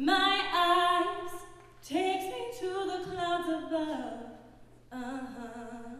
My eyes takes me to the clouds above. Uh-huh.